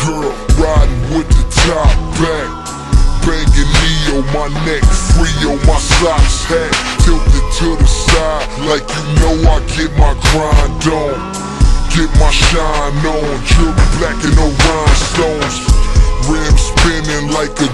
girl riding with the top back. Banging me on my neck, free on my socks hat Tilted to the side. Like you know I get my grind on. Get my shine on, jewelry black and no rhinestones Rims spinning like a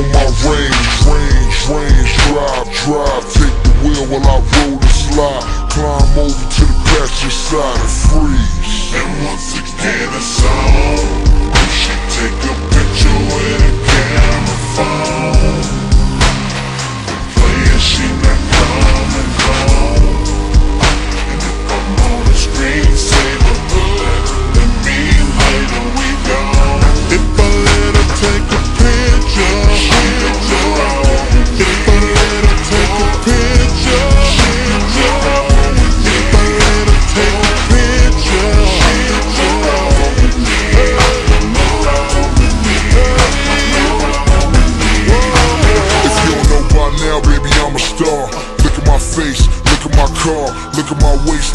on my range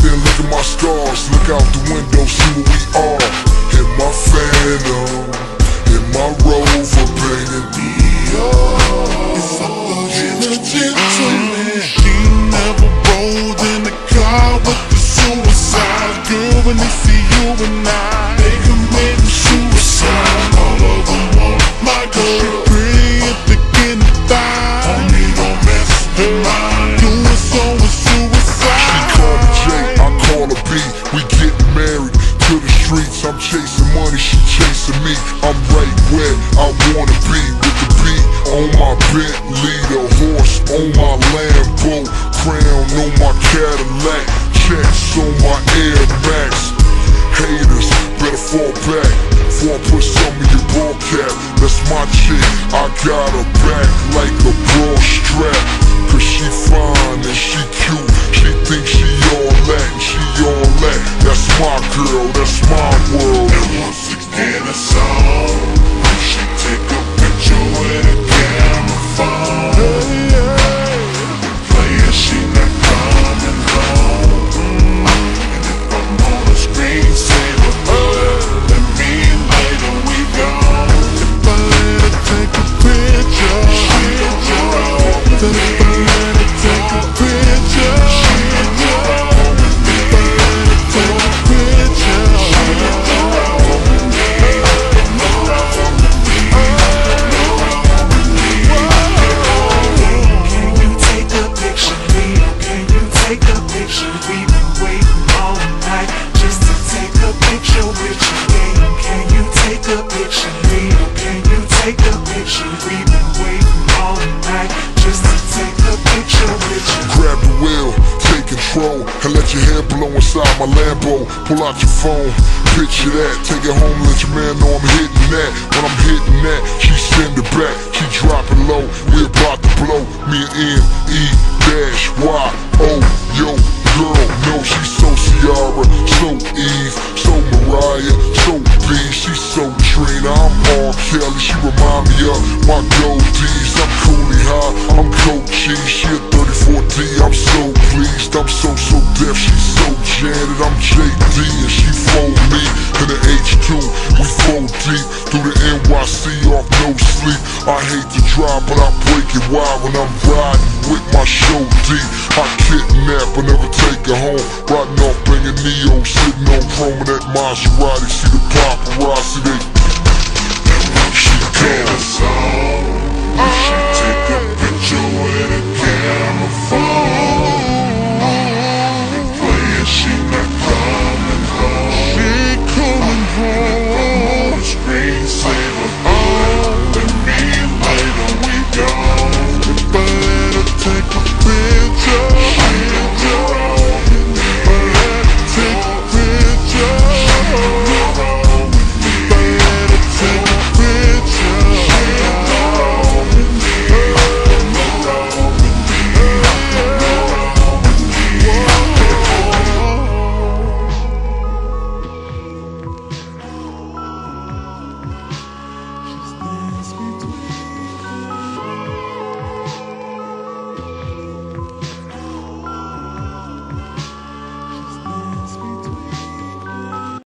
then look at my scars. Look out the window, see what we are. In my phantom, in my rover, painted It's a thug and a gentleman. She never rolled in the car with the suicide girl. When they see you and I, on my Bentley, the horse on my Lambo, crown on my Cadillac, checks on my Air Max. Haters better fall back I put some of your ball cap. That's my chick, I got her back like a bra strap. Cause she fine and she cute, she thinks she all that she all that. That's my girl, that's my world. Take control, and let your hair blow inside my Lambo. Pull out your phone, picture that. Take it home, let your man know I'm hitting that. When I'm hitting that, she send it back. She dropping low, we about to blow. Me and E dash Y O. Yo, girl, no, she's so Ciara, so Eve, so Mariah, so B. She's so Trina, I'm R. Kelly. She remind me of my goldies. I'm coolly high, I'm cold cheese. She a 34D, I'm so pleased. I'm so, so Def, she's so Janet. I'm JD and she phone me. In the H2, we four deep. Through the NYC off no sleep. I hate to drive, but I break it wide when I'm riding with my show D. I kidnap, but never take her home. Riding off banging Ne-Yo, sitting on chrome in that Maserati. See the paparazzi Shh.